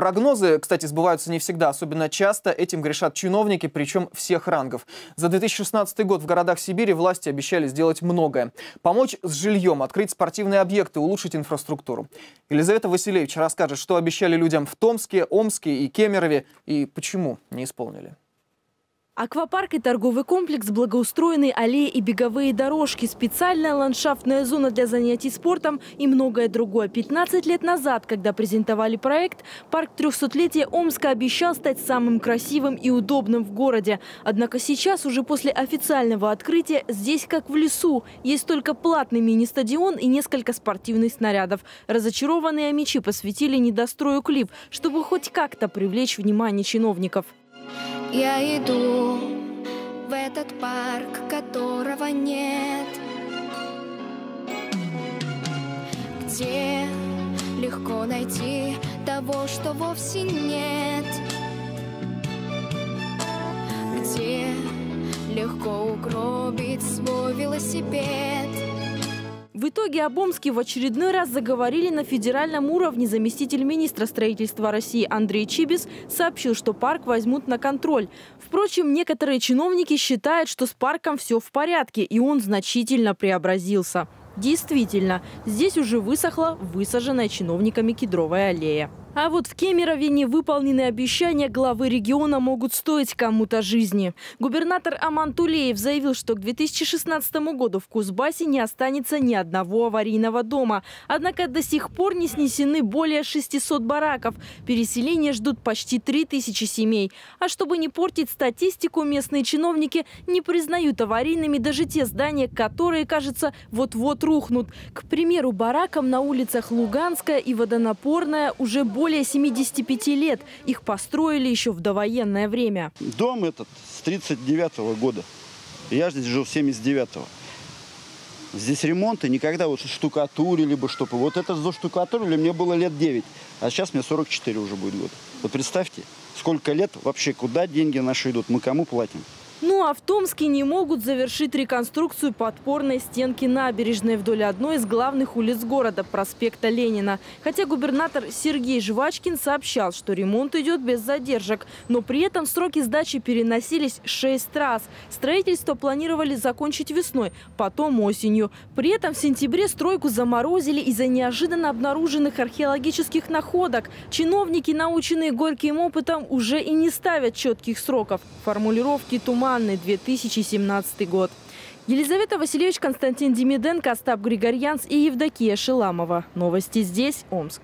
Прогнозы, кстати, сбываются не всегда. Особенно часто этим грешат чиновники, причем всех рангов. За 2016 год в городах Сибири власти обещали сделать многое. Помочь с жильем, открыть спортивные объекты, улучшить инфраструктуру. Елизавета Василевич расскажет, что обещали людям в Томске, Омске и Кемерове и почему не исполнили. Аквапарк и торговый комплекс, благоустроенные аллеи и беговые дорожки, специальная ландшафтная зона для занятий спортом и многое другое. 15 лет назад, когда презентовали проект, парк 300-летия Омска обещал стать самым красивым и удобным в городе. Однако сейчас, уже после официального открытия, здесь как в лесу. Есть только платный мини-стадион и несколько спортивных снарядов. Разочарованные мечи посвятили недострою клип, чтобы хоть как-то привлечь внимание чиновников. Я иду в этот парк, которого нет. Где легко найти того, что вовсе нет? Где легко угробить свой велосипед в итоге об Омске в очередной раз заговорили на федеральном уровне. Заместитель министра строительства России Андрей Чибис сообщил, что парк возьмут на контроль. Впрочем, некоторые чиновники считают, что с парком все в порядке, и он значительно преобразился. Действительно, здесь уже высохла высаженная чиновниками кедровая аллея. А вот в Кемерове невыполненные обещания главы региона могут стоить кому-то жизни. Губернатор Аман Тулеев заявил, что к 2016 году в Кузбассе не останется ни одного аварийного дома. Однако до сих пор не снесены более 600 бараков. Переселение ждут почти 3000 семей. А чтобы не портить статистику, местные чиновники не признают аварийными даже те здания, которые, кажется, вот-вот рухнут. К примеру, баракам на улицах Луганская и Водонапорная уже больше более 75 лет. Их построили еще в довоенное время. Дом этот с 39 -го года. Я здесь жил с 79-го. Здесь ремонты никогда вот штукатурили бы, чтобы... Вот это заштукатурили, мне было лет 9, а сейчас мне 44 уже будет год. Вот представьте, сколько лет вообще, куда деньги наши идут, мы кому платим? Ну а в Томске не могут завершить реконструкцию подпорной стенки набережной вдоль одной из главных улиц города – проспекта Ленина. Хотя губернатор Сергей Жвачкин сообщал, что ремонт идет без задержек. Но при этом сроки сдачи переносились шесть раз. Строительство планировали закончить весной, потом осенью. При этом в сентябре стройку заморозили из-за неожиданно обнаруженных археологических находок. Чиновники, наученные горьким опытом, уже и не ставят четких сроков. Формулировки туман Анны, 2017 год. Елизавета Васильевич, Константин Демиденко, Остап Григорьянц и Евдокия Шиламова. Новости здесь, Омск.